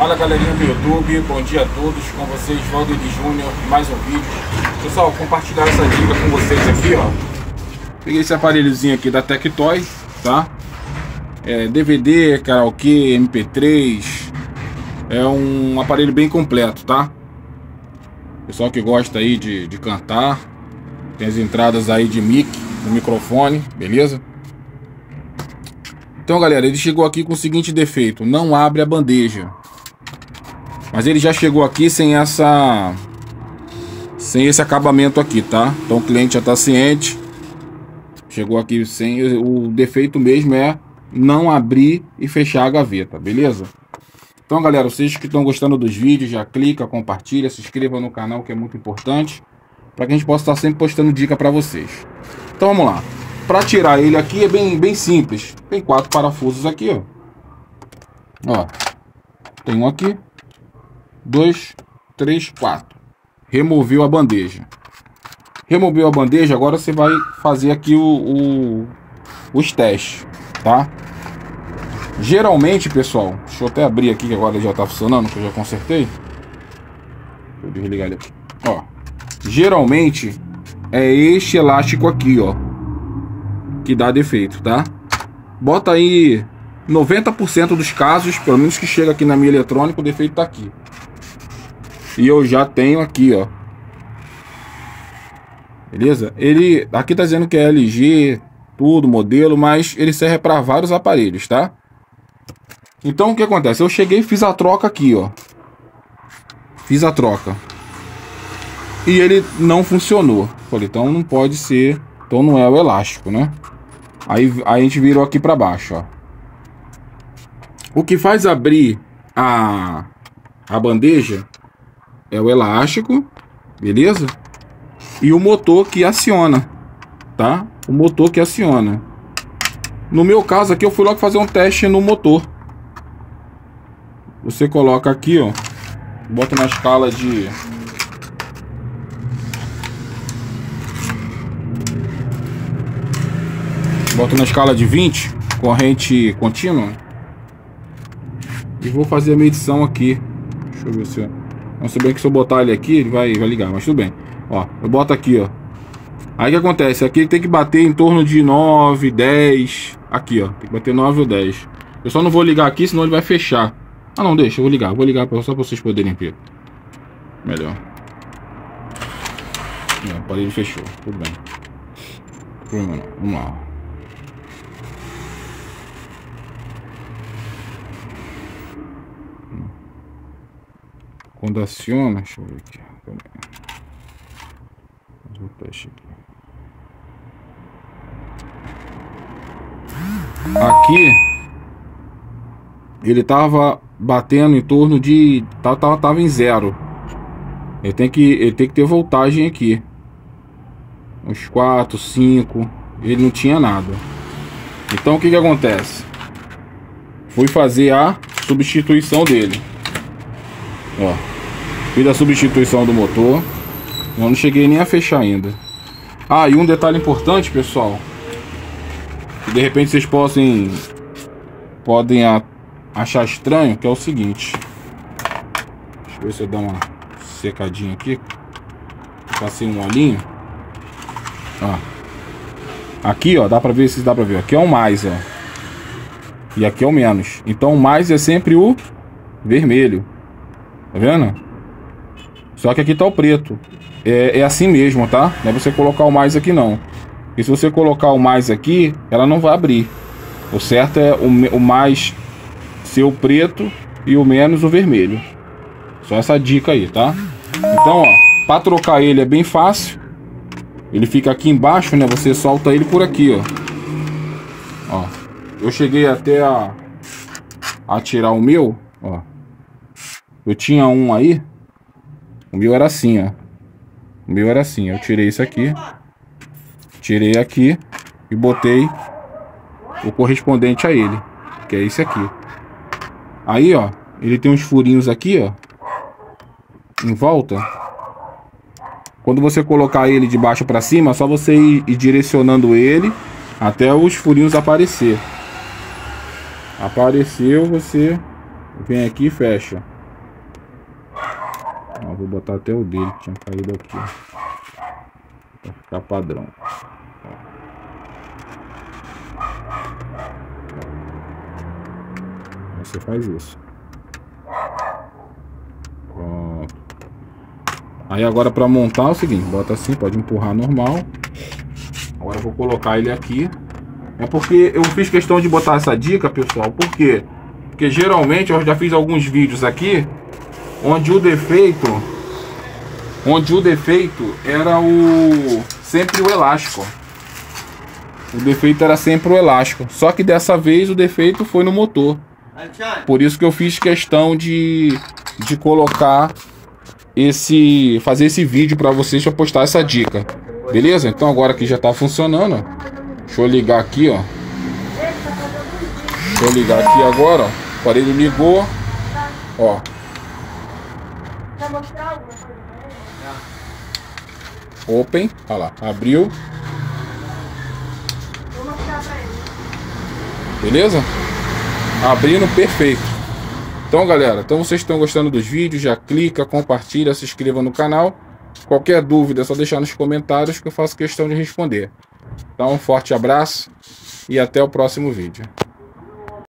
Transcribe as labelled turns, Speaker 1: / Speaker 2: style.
Speaker 1: Fala galerinha do YouTube, bom dia a todos, com vocês Valdir Júnior, mais um vídeo. Pessoal, compartilhar essa dica com vocês aqui, ó. Peguei esse aparelhozinho aqui da Tectoy, tá? É, DVD, karaokê, MP3. É um aparelho bem completo, tá? Pessoal que gosta aí de, de cantar. Tem as entradas aí de mic, no microfone, beleza? Então galera, ele chegou aqui com o seguinte defeito, não abre a bandeja. Mas ele já chegou aqui sem essa sem esse acabamento aqui, tá? Então o cliente já tá ciente. Chegou aqui sem o defeito mesmo é não abrir e fechar a gaveta, beleza? Então, galera, vocês que estão gostando dos vídeos, já clica, compartilha, se inscreva no canal que é muito importante, para que a gente possa estar sempre postando dica para vocês. Então, vamos lá. Para tirar ele aqui é bem bem simples. Tem quatro parafusos aqui, ó. Ó. Tem um aqui, dois, três, quatro. Removeu a bandeja. Removeu a bandeja, agora você vai fazer aqui o, o, os testes, tá? Geralmente, pessoal, deixa eu até abrir aqui que agora já tá funcionando, que eu já consertei. Deixa eu desligar ele aqui. Ó, geralmente é este elástico aqui, ó, que dá defeito, tá? Bota aí 90% dos casos, pelo menos que chega aqui na minha eletrônica, o defeito tá aqui. E eu já tenho aqui, ó. Beleza? Ele aqui tá dizendo que é LG, tudo, modelo, mas ele serve para vários aparelhos, tá? Então o que acontece? Eu cheguei e fiz a troca aqui, ó. Fiz a troca. E ele não funcionou. Falei, então não pode ser, então não é o elástico, né? Aí, a gente virou aqui para baixo, ó. O que faz abrir a, a bandeja é o elástico, beleza? E o motor que aciona, tá? O motor que aciona. No meu caso aqui, eu fui logo fazer um teste no motor. Você coloca aqui, ó. Bota na escala de... Bota na escala de 20, corrente contínua. E vou fazer a medição aqui. Deixa eu ver se... Não sei bem que se eu botar ele aqui, ele vai, vai ligar, mas tudo bem. Ó, eu boto aqui, ó. Aí o que acontece? Aqui ele tem que bater em torno de 9, 10. Aqui, ó. Tem que bater 9 ou 10. Eu só não vou ligar aqui, senão ele vai fechar. Ah, não, deixa. Eu vou ligar. Vou ligar só pra vocês poderem ver. Melhor. É, o aparelho fechou. Tudo bem. Vamos lá. Quando aciona, deixa eu ver aqui. Vou teste aqui. Aqui ele tava batendo em torno de tava, tava, tava em zero. Ele tem que ele tem que ter voltagem aqui. Uns 4, 5, ele não tinha nada. Então o que que acontece? Fui fazer a substituição dele. Ó. Fiz a substituição do motor. Eu não cheguei nem a fechar ainda. Ah, e um detalhe importante, pessoal. Que de repente vocês possam podem achar estranho, que é o seguinte. Deixa eu ver se eu dar uma secadinha aqui. Passei um olhinho. Ó. Aqui, ó, dá pra ver se dá pra ver. Aqui é o mais, ó. E aqui é o menos. Então o mais é sempre o vermelho. Tá vendo? Só que aqui tá o preto. É, é assim mesmo, tá? Não é você colocar o mais aqui não. E se você colocar o mais aqui, ela não vai abrir. O certo é o, o mais ser o preto e o menos o vermelho. Só essa dica aí, tá? Então, ó, para trocar ele é bem fácil. Ele fica aqui embaixo, né? Você solta ele por aqui, ó. Ó, eu cheguei até a, a tirar o meu, ó. Eu tinha um aí, o meu era assim, ó. O meu era assim. Eu tirei isso aqui. Tirei aqui. E botei o correspondente a ele. Que é esse aqui. Aí, ó. Ele tem uns furinhos aqui, ó. Em volta. Quando você colocar ele de baixo para cima, é só você ir, ir direcionando ele até os furinhos aparecer. Apareceu, você Vem aqui e fecha. Ó, vou botar até o dele que tinha caído aqui. Pra ficar padrão. Você faz isso. Pronto. Aí agora para montar é o seguinte, bota assim, pode empurrar normal. Agora eu vou colocar ele aqui. É porque eu fiz questão de botar essa dica, pessoal, por quê? Porque geralmente eu já fiz alguns vídeos aqui onde o defeito onde o defeito era o sempre o elástico. O defeito era sempre o elástico. Só que dessa vez o defeito foi no motor. Por isso que eu fiz questão de, de colocar esse fazer esse vídeo para vocês para postar essa dica. Beleza? Então agora que já tá funcionando, deixa eu ligar aqui, ó. Deixa eu ligar aqui agora, ó. O aparelho ligou. Ó. Open, olha lá, abriu. Beleza? Abrindo perfeito. Então, galera, então vocês estão gostando dos vídeos, já clica, compartilha, se inscreva no canal. Qualquer dúvida é só deixar nos comentários que eu faço questão de responder. Então, um forte abraço e até o próximo vídeo.